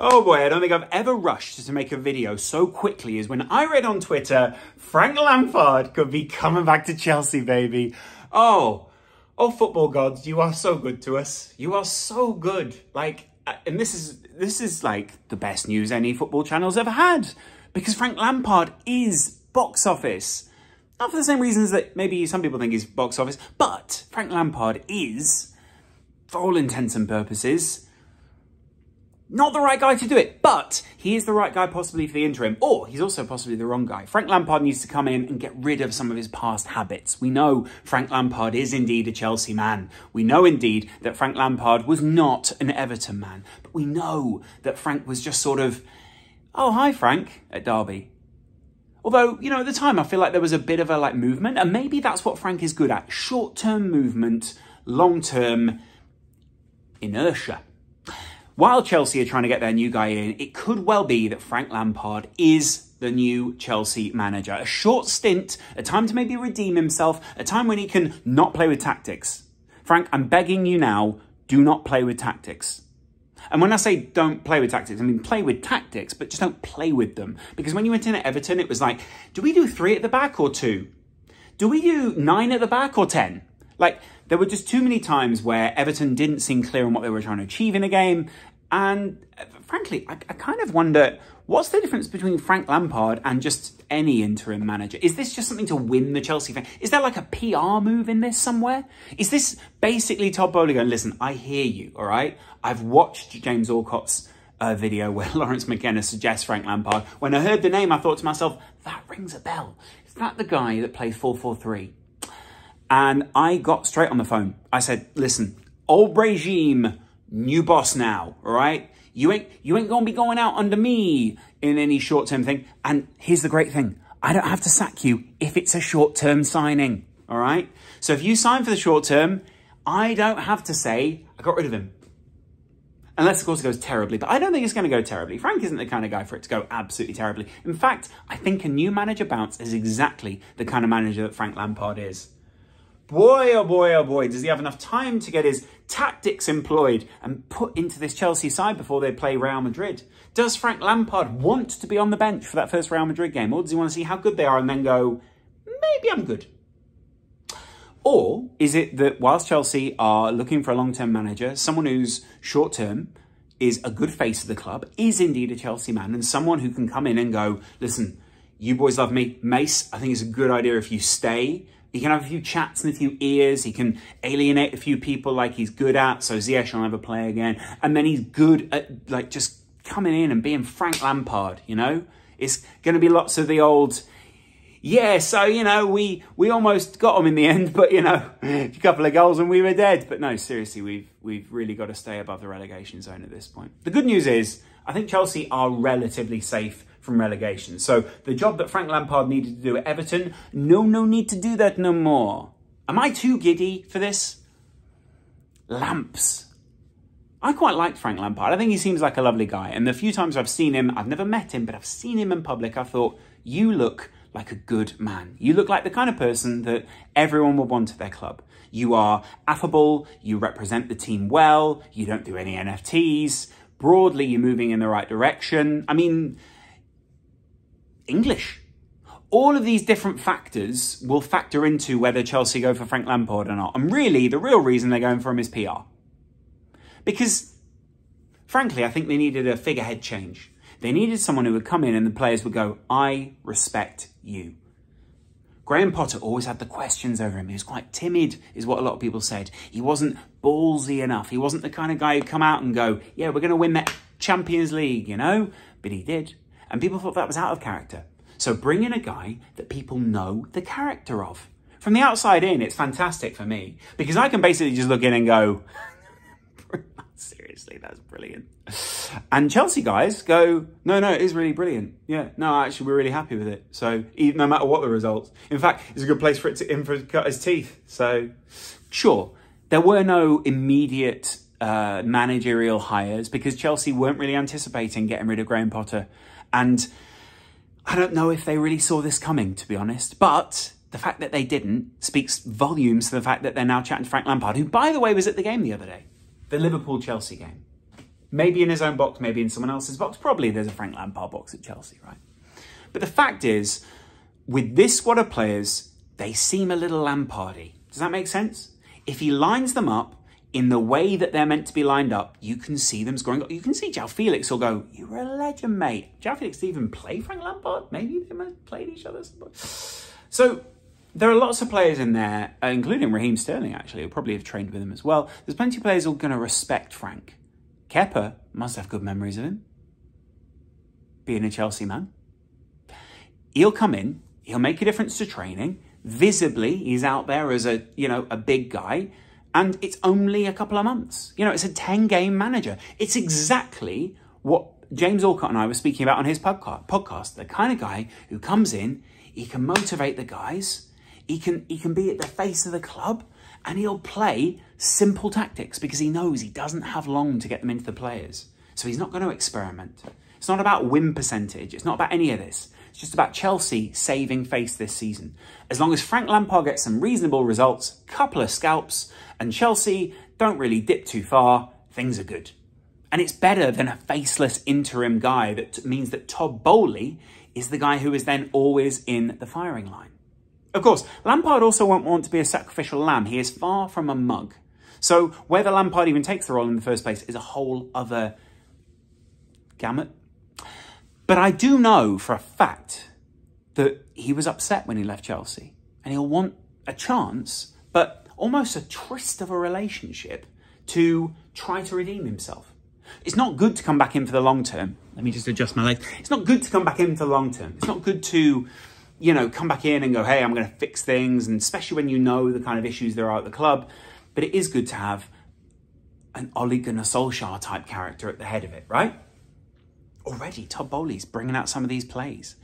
Oh boy, I don't think I've ever rushed to make a video so quickly as when I read on Twitter, Frank Lampard could be coming back to Chelsea, baby. Oh, oh football gods, you are so good to us. You are so good. Like, uh, and this is, this is like the best news any football channel's ever had. Because Frank Lampard is box office. Not for the same reasons that maybe some people think he's box office, but Frank Lampard is, for all intents and purposes, not the right guy to do it, but he is the right guy possibly for the interim, or he's also possibly the wrong guy. Frank Lampard needs to come in and get rid of some of his past habits. We know Frank Lampard is indeed a Chelsea man. We know indeed that Frank Lampard was not an Everton man, but we know that Frank was just sort of, oh, hi, Frank, at Derby. Although, you know, at the time, I feel like there was a bit of a like movement, and maybe that's what Frank is good at. Short-term movement, long-term inertia. While Chelsea are trying to get their new guy in, it could well be that Frank Lampard is the new Chelsea manager. A short stint, a time to maybe redeem himself, a time when he can not play with tactics. Frank, I'm begging you now, do not play with tactics. And when I say don't play with tactics, I mean play with tactics, but just don't play with them. Because when you went in at Everton, it was like, do we do three at the back or two? Do we do nine at the back or 10? Like, there were just too many times where Everton didn't seem clear on what they were trying to achieve in a game. And uh, frankly, I, I, kind of wonder what's the difference between Frank Lampard and just any interim manager? Is this just something to win the Chelsea fan? Is there like a PR move in this somewhere? Is this basically Todd Boehly going, listen, I hear you, all right? I've watched James Allcott's uh, video where Laurence McKenna suggests Frank Lampard. When I heard the name, I thought to myself, that rings a bell. Is that the guy that plays 4-4-3? And I got straight on the phone. I said, listen, old regime, new boss now, all right? You ain't, you ain't gonna be going out under me in any short-term thing. And here's the great thing. I don't have to sack you if it's a short-term signing, all right? So if you sign for the short term, I don't have to say, I got rid of him. Unless, of course, it goes terribly. But I don't think it's going to go terribly. Frank isn't the kind of guy for it to go absolutely terribly. In fact, I think a new manager bounce is exactly the kind of manager that Frank Lampard is. Boy, oh boy, oh boy, does he have enough time to get his tactics employed and put into this Chelsea side before they play Real Madrid? Does Frank Lampard want to be on the bench for that first Real Madrid game? Or does he want to see how good they are and then go, maybe I'm good? Or is it that whilst Chelsea are looking for a long-term manager, someone who's short-term, is a good face of the club, is indeed a Chelsea man, and someone who can come in and go, listen, you boys love me. Mace, I think it's a good idea if you stay he can have a few chats and a few ears. He can alienate a few people like he's good at, so Ziyech will never play again. And then he's good at like just coming in and being Frank Lampard, you know? It's going to be lots of the old, yeah, so, you know, we, we almost got him in the end, but, you know, a couple of goals and we were dead. But no, seriously, we've, we've really got to stay above the relegation zone at this point. The good news is, I think Chelsea are relatively safe from relegation. So the job that Frank Lampard needed to do at Everton, no, no need to do that no more. Am I too giddy for this? Lamps. I quite like Frank Lampard. I think he seems like a lovely guy. And the few times I've seen him, I've never met him, but I've seen him in public, I thought, you look like a good man. You look like the kind of person that everyone would want at their club. You are affable, you represent the team well, you don't do any NFTs, broadly you're moving in the right direction. I mean, English. All of these different factors will factor into whether Chelsea go for Frank Lampard or not. And really, the real reason they're going for him is PR. Because, frankly, I think they needed a figurehead change. They needed someone who would come in and the players would go, I respect you. Graham Potter always had the questions over him. He was quite timid, is what a lot of people said. He wasn't ballsy enough. He wasn't the kind of guy who'd come out and go, yeah, we're going to win that Champions League, you know? But he did. And people thought that was out of character. So bring in a guy that people know the character of. From the outside in, it's fantastic for me because I can basically just look in and go, seriously, that's brilliant. And Chelsea guys go, no, no, it is really brilliant. Yeah, no, actually, we're really happy with it. So even, no matter what the results, in fact, it's a good place for it to, cut his teeth. So sure, there were no immediate uh, managerial hires because Chelsea weren't really anticipating getting rid of Graham Potter and I don't know if they really saw this coming, to be honest. But the fact that they didn't speaks volumes to the fact that they're now chatting to Frank Lampard, who, by the way, was at the game the other day, the Liverpool-Chelsea game. Maybe in his own box, maybe in someone else's box. Probably there's a Frank Lampard box at Chelsea, right? But the fact is, with this squad of players, they seem a little Lampardy. Does that make sense? If he lines them up in the way that they're meant to be lined up, you can see them scoring. You can see João Felix will go, You're a legend, mate. João Felix even play Frank Lampard. Maybe they played each other. So there are lots of players in there, uh, including Raheem Sterling, actually, who probably have trained with him as well. There's plenty of players who are going to respect Frank. Kepa must have good memories of him, being a Chelsea man. He'll come in, he'll make a difference to training. Visibly, he's out there as a, you know, a big guy and it's only a couple of months. You know, it's a 10 game manager. It's exactly what James Allcott and I were speaking about on his podcast. The kind of guy who comes in, he can motivate the guys, he can, he can be at the face of the club, and he'll play simple tactics because he knows he doesn't have long to get them into the players. So he's not going to experiment. It's not about win percentage. It's not about any of this. It's just about Chelsea saving face this season. As long as Frank Lampard gets some reasonable results, couple of scalps, and Chelsea don't really dip too far, things are good. And it's better than a faceless interim guy that means that Todd Boehly is the guy who is then always in the firing line. Of course, Lampard also won't want to be a sacrificial lamb. He is far from a mug. So whether Lampard even takes the role in the first place is a whole other gamut. But I do know for a fact that he was upset when he left Chelsea and he'll want a chance, but almost a tryst of a relationship to try to redeem himself. It's not good to come back in for the long term. Let me just adjust my legs. It's not good to come back in for the long term. It's not good to, you know, come back in and go, hey, I'm going to fix things. And especially when you know the kind of issues there are at the club. But it is good to have an Ole Gunnar Solskjaer type character at the head of it, right? already Todd Boehly's bringing out some of these plays.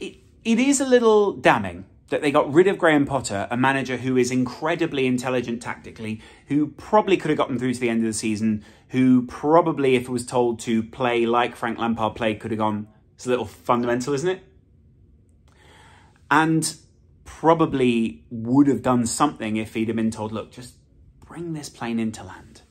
It, it is a little damning that they got rid of Graham Potter, a manager who is incredibly intelligent tactically, who probably could have gotten through to the end of the season, who probably, if it was told to play like Frank Lampard played, could have gone, it's a little fundamental, isn't it? And probably would have done something if he'd have been told, look, just bring this plane into land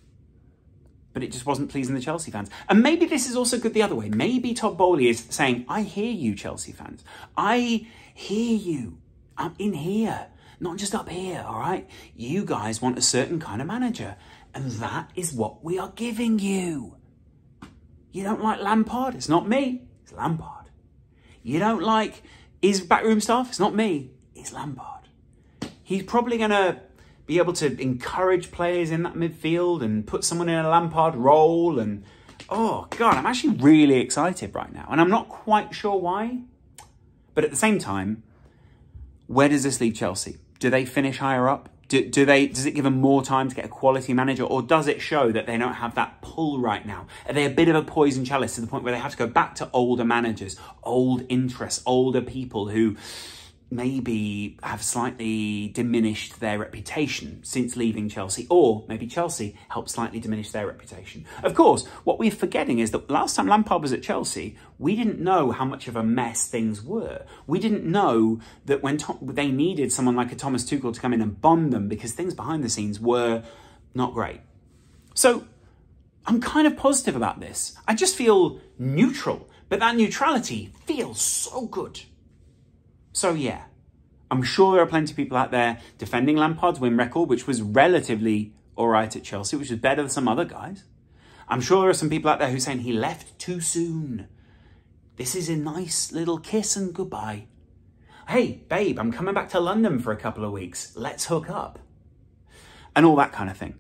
but it just wasn't pleasing the Chelsea fans. And maybe this is also good the other way. Maybe Todd Boehly is saying, I hear you, Chelsea fans. I hear you. I'm in here, not just up here, all right? You guys want a certain kind of manager, and that is what we are giving you. You don't like Lampard? It's not me, it's Lampard. You don't like his backroom staff? It's not me, it's Lampard. He's probably going to be able to encourage players in that midfield and put someone in a Lampard role. And oh, God, I'm actually really excited right now. And I'm not quite sure why. But at the same time, where does this leave Chelsea? Do they finish higher up? Do, do they? Does it give them more time to get a quality manager, or does it show that they don't have that pull right now? Are they a bit of a poison chalice to the point where they have to go back to older managers, old interests, older people who maybe have slightly diminished their reputation since leaving Chelsea, or maybe Chelsea helped slightly diminish their reputation. Of course, what we're forgetting is that last time Lampard was at Chelsea, we didn't know how much of a mess things were. We didn't know that when they needed someone like a Thomas Tuchel to come in and bomb them because things behind the scenes were not great. So I'm kind of positive about this. I just feel neutral, but that neutrality feels so good. So yeah, I'm sure there are plenty of people out there defending Lampard's win record, which was relatively all right at Chelsea, which was better than some other guys. I'm sure there are some people out there who are saying he left too soon. This is a nice little kiss and goodbye. Hey, babe, I'm coming back to London for a couple of weeks. Let's hook up. And all that kind of thing.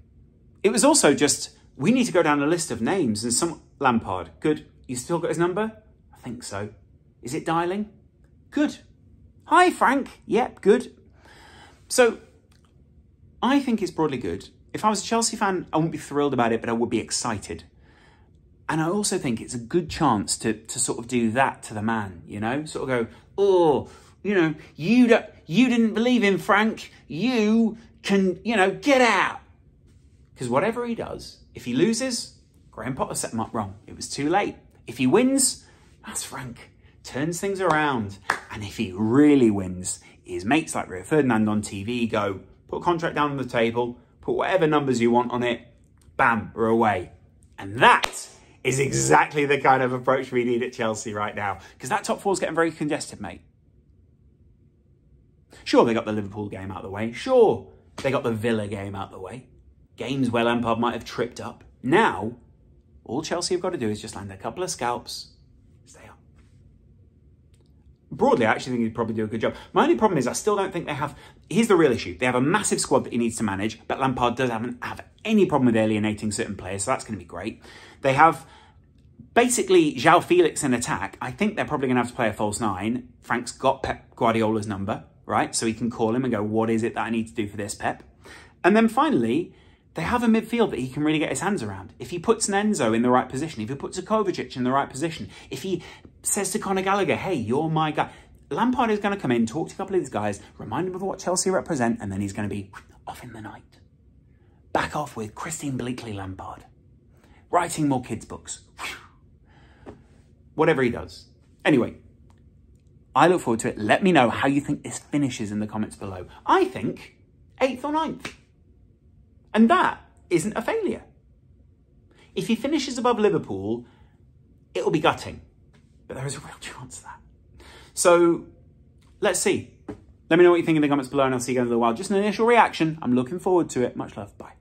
It was also just, we need to go down a list of names and some Lampard. Good. You still got his number? I think so. Is it dialing? Good. Hi, Frank. Yep, good. So, I think it's broadly good. If I was a Chelsea fan, I wouldn't be thrilled about it, but I would be excited. And I also think it's a good chance to, to sort of do that to the man, you know? Sort of go, oh, you know, you, don't, you didn't believe in Frank. You can, you know, get out. Because whatever he does, if he loses, Graham Potter set him up wrong. It was too late. If he wins, that's Frank turns things around, and if he really wins, his mates like Rio Ferdinand on TV go, put a contract down on the table, put whatever numbers you want on it, bam, we're away. And that is exactly the kind of approach we need at Chelsea right now. Because that top four is getting very congested, mate. Sure, they got the Liverpool game out of the way. Sure, they got the Villa game out of the way. Games where Lampard might have tripped up. Now, all Chelsea have got to do is just land a couple of scalps. Broadly, I actually think he'd probably do a good job. My only problem is I still don't think they have... Here's the real issue. They have a massive squad that he needs to manage, but Lampard doesn't have any problem with alienating certain players, so that's going to be great. They have basically João Felix in attack. I think they're probably going to have to play a false nine. Frank's got Pep Guardiola's number, right? So he can call him and go, what is it that I need to do for this, Pep? And then finally, they have a midfield that he can really get his hands around. If he puts Enzo in the right position, if he puts a Kovacic in the right position, if he says to Conor Gallagher, hey, you're my guy, Lampard is going to come in, talk to a couple of these guys, remind them of what Chelsea represent, and then he's going to be off in the night. Back off with Christine Bleakley Lampard. Writing more kids' books. Whatever he does. Anyway, I look forward to it. Let me know how you think this finishes in the comments below. I think 8th or 9th. And that isn't a failure. If he finishes above Liverpool, it'll be gutting. But there is a real chance of that. So let's see. Let me know what you think in the comments below and I'll see you again in a little while. Just an initial reaction. I'm looking forward to it. Much love. Bye.